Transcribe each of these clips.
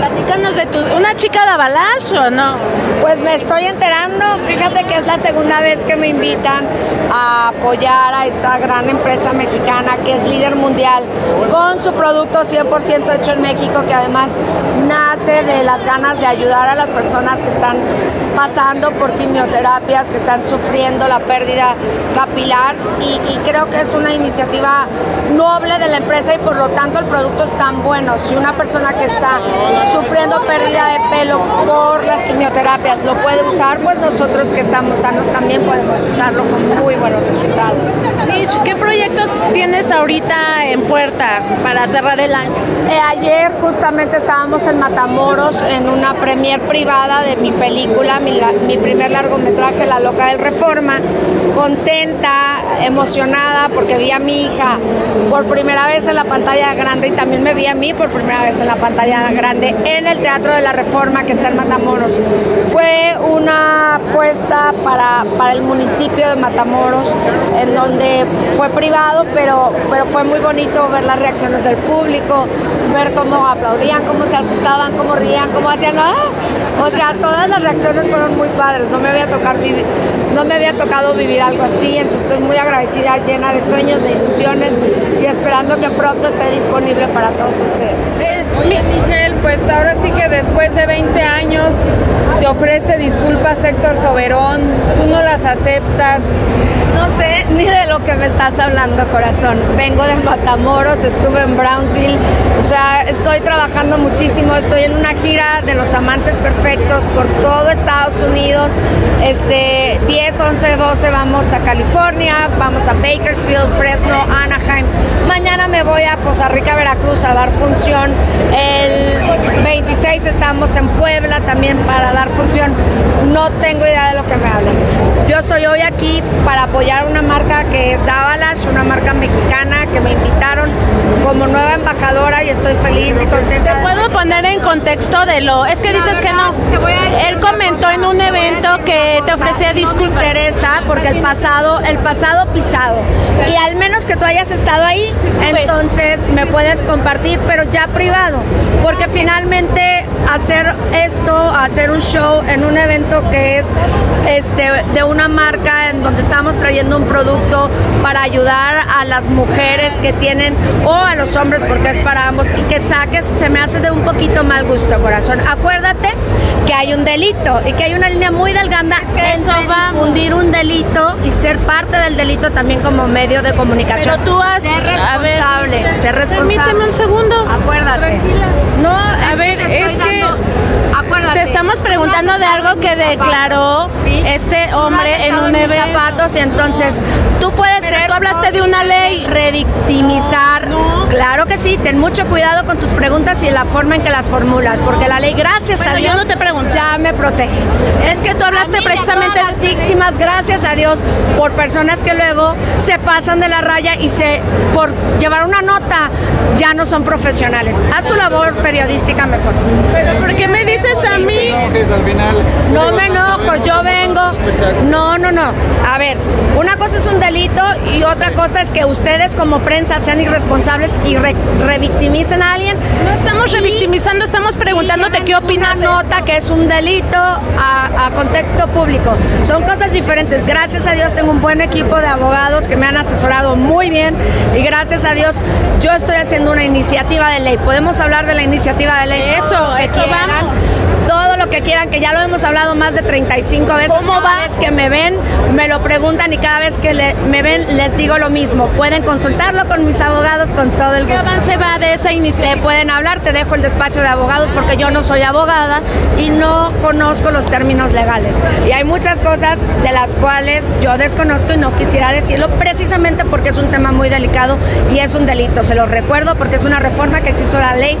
Platícanos de tu, una chica de Abalash o no? Pues me estoy enterando, fíjate que es la segunda vez que me invitan a apoyar a esta gran empresa mexicana que es líder mundial con su producto 100% hecho en México que además nace de las ganas de ayudar a las personas que están pasando por quimioterapias, que están sufriendo la pérdida capilar y, y creo que es una iniciativa noble de la empresa y por lo tanto el producto es tan bueno. Si una persona que está sufriendo pérdida de pelo por las quimioterapias lo puede usar, pues nosotros que estamos sanos también podemos usarlo con muy buenos resultados. Mish, ¿qué proyectos tienes ahorita en puerta para cerrar el año? Eh, ayer justamente estábamos en Matamoros en una premier privada de mi película, mi, la- mi primer largometraje, La Loca del Reforma, contenta, emocionada porque vi a mi hija por primera vez en la pantalla grande y también me vi a mí por primera vez en la pantalla grande en el Teatro de la Reforma que está en Matamoros. Fue una apuesta para, para el municipio de Matamoros, en donde fue privado, pero, pero fue muy bonito ver las reacciones del público, ver cómo aplaudían, cómo se asustaban, cómo rían, cómo hacían ¡ah! O sea, todas las reacciones fueron muy padres. No me había tocar vivir, no me había tocado vivir algo así, entonces estoy muy agradecida, llena de sueños, de ilusiones y esperando que pronto esté disponible para todos ustedes. Michelle, pues ahora sí que después de 20 años te ofrece disculpas Héctor Soberón, tú no las aceptas. No sé ni de lo que me estás hablando, corazón. Vengo de Matamoros, estuve en Brownsville, o sea, estoy trabajando muchísimo, estoy en una gira de los amantes perfectos por todo Estados Unidos. Este 10, 11, 12 vamos a California, vamos a Bakersfield, Fresno, Anaheim. Mañana me voy a Poza Rica, Veracruz a dar función. El 26 estamos en Puebla también para dar función. No tengo idea de lo que me hables. Yo estoy hoy aquí para apoyar una marca que es Davalash, una marca mexicana que me invitaron como nueva embajadora y estoy feliz y contenta. ¿Te puedo poner en contexto de lo... Es que dices que no. Él comentó cosa, en un evento que te ofrecía No me disculpas. interesa porque el pasado, el pasado pisado. Y al menos que tú hayas estado ahí, entonces me puedes compartir, pero ya privado. Porque finalmente hacer esto, hacer un show en un evento que es este, de una marca en donde estamos trayendo un producto para ayudar a las mujeres que tienen, o a los hombres, porque es para ambos, y que saques, se me hace de un poquito mal gusto, corazón. Acuérdate que hay un delito y que hay una línea muy delgada que eso entre vamos. difundir un delito y ser parte del delito también como medio de comunicación. Pero tú has... Ser a ver, responsable, ser responsable. Permíteme un segundo. Acuérdate. Tranquila. No, A ver, que es que dando- Acuérdate. Te estamos preguntando de algo que declaró este hombre en un evento. zapatos y entonces tú puedes Pero ser tú hablaste de una ley. revictimizar. No. Claro que sí, ten mucho cuidado con tus preguntas y la forma en que las formulas, porque la ley, gracias Bueno, a yo Dios, no te pregunté. ya me protege. Es que tú hablaste precisamente víctimas, gracias a Dios, por personas que luego se pasan de la raya y se por llevar una nota ya no son profesionales. Haz tu labor periodística mejor. Pero ¿por qué me dices a mí? enojes al final. No me enojo, yo No, no, no. A ver, una cosa es un delito y otra cosa es que ustedes como prensa sean irresponsables y re- revictimicen a alguien. No estamos revictimizando, estamos preguntándote qué opinas Una nota que es un delito a, a contexto público. Son cosas diferentes. Gracias a Dios tengo un buen equipo de abogados que me han asesorado muy bien y gracias a Dios yo estoy haciendo una iniciativa de ley. Podemos hablar de la iniciativa de ley. Eso, eso vamos. Que quieran, que ya lo hemos hablado más de 35 veces. ¿Cómo Cada va? vez que me ven, me lo preguntan y cada vez que le- me ven les digo lo mismo. Pueden consultarlo con mis abogados con todo el ¿Qué gusto. avance va de esa Te iniciativa? pueden hablar, te dejo el despacho de abogados porque yo no soy abogada y no conozco los términos legales. Y hay muchas cosas de las cuales yo desconozco y no quisiera decirlo precisamente porque es un tema muy delicado y es un delito. Se los recuerdo porque es una reforma que se hizo la ley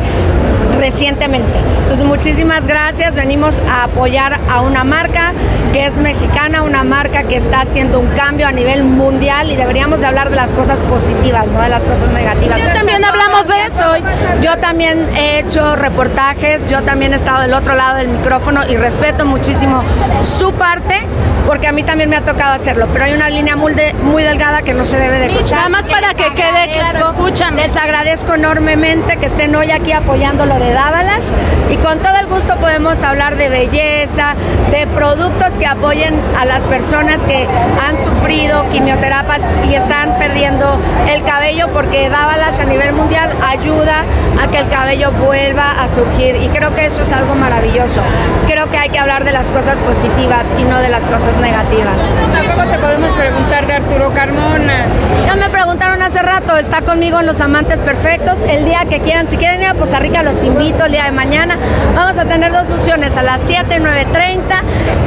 recientemente. Entonces, muchísimas gracias. Venimos a apoyar a una marca que es mexicana, una marca que está haciendo un cambio a nivel mundial y deberíamos de hablar de las cosas positivas, no de las cosas negativas. Ya también hablamos de eso. Yo también he hecho reportajes, yo también he estado del otro lado del micrófono y respeto muchísimo su parte porque a mí también me ha tocado hacerlo, pero hay una línea muy, de- muy delgada que no se debe de cruzar. nada más para Les que quede claro, escúchame. Les agradezco enormemente que estén hoy aquí apoyando lo de Davalash y con todo el gusto podemos hablar de belleza, de productos que apoyen a las personas que han sufrido quimioterapias y están perdiendo el cabello porque Dávalas a nivel mundial ayuda a que el cabello vuelva a surgir y creo que eso es algo maravilloso. Creo que hay que hablar de las cosas positivas y no de las cosas negativas. Tampoco te podemos preguntar de Arturo Carmona. Ya me preguntaron hace rato, está conmigo en Los Amantes Perfectos. El día que quieran, si quieren ir a Poza Rica, los invito el día de mañana. Vamos a tener dos funciones a las 7 y 9.30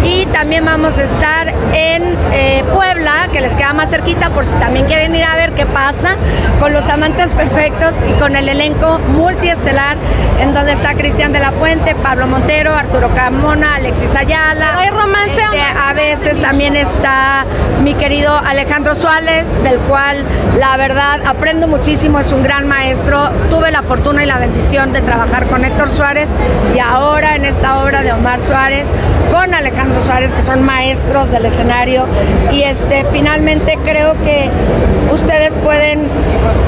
y también vamos a estar en eh, Puebla, que les queda más cerquita, por si también quieren ir a ver qué pasa con Los Amantes Perfectos y con el elenco multiestelar, en donde está Cristian de la Fuente, Pablo Montero, Arturo Carmona, Alexis Ayala. ¿Hay romance? Este, a veces también está mi querido Alejandro Suárez, del cual la verdad aprendo muchísimo, es un gran maestro. La fortuna y la bendición de trabajar con Héctor Suárez y ahora en esta obra de Omar Suárez con Alejandro Suárez, que son maestros del escenario. Y este finalmente creo que ustedes pueden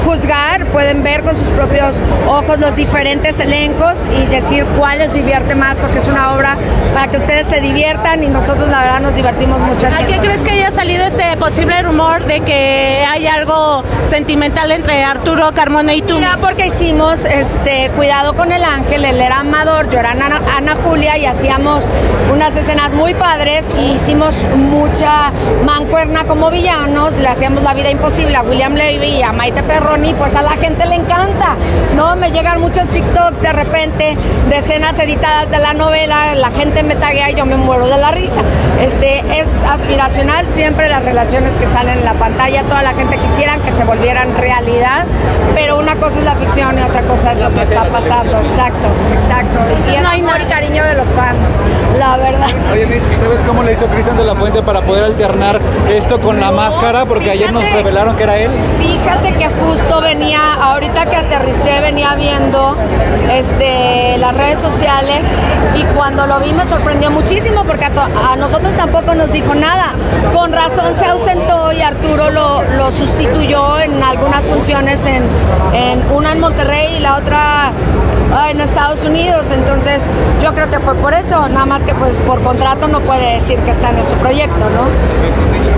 juzgar, pueden ver con sus propios ojos los diferentes elencos y decir cuál les divierte más, porque es una obra para que ustedes se diviertan y nosotros la verdad nos divertimos mucho. ¿A qué crees que haya salido este posible rumor de que hay algo sentimental entre Arturo Carmona y tú? Mira, porque hicimos este Cuidado con el Ángel, él era Amador, yo era Ana, Julia y hacíamos unas escenas muy padres y hicimos mucha mancuerna como villanos, le hacíamos la vida imposible a William Levy y a Maite Perroni, pues a la gente le encanta, ¿no? Me llegan muchos TikToks de repente de escenas editadas de la novela, la gente me taguea y yo me muero de la risa. Este, es aspiracional siempre las relaciones que salen en la pantalla, toda la gente quisiera que se volvieran realidad, pero una cosa es la ficción y otra cosa es lo que está pasando, exacto, exacto. Y no hay amor y cariño de los fans, la verdad. Oye Mitch, ¿y sabes cómo le hizo Cristian de la Fuente para poder alternar esto con la máscara? Porque ayer nos revelaron que era él. Fíjate que justo venía, ahorita que aterricé, venía viendo este, las redes sociales y cuando lo vi me sorprendió muchísimo porque a nosotros tampoco nos dijo nada. Con razón se ausentó y Arturo lo, lo sustituyó en algunas funciones, en, en una en Monterrey y la otra ah, en Estados Unidos. Entonces yo creo que fue por eso, nada más que pues por contrato no puede decir que está en ese proyecto, ¿no?